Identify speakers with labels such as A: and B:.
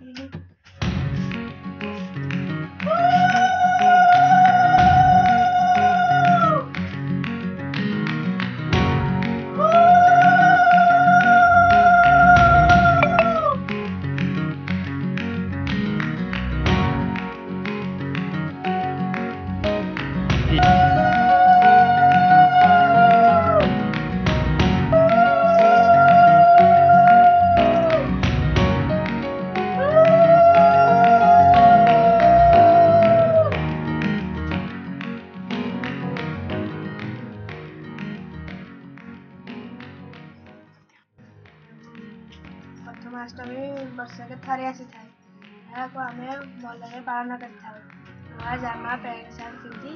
A: Yeah. Prathamastami ବର୍ଷରେ ଥରେ ଆସିଥାଏ। ଏହାକୁ ଆମେ ଭଲରେ ପାଳନ କରିଥାଉ। ନୂଆ ଜାମା ପ୍ୟାଣ୍ଟ ସାର୍ଟ ପିନ୍ଧି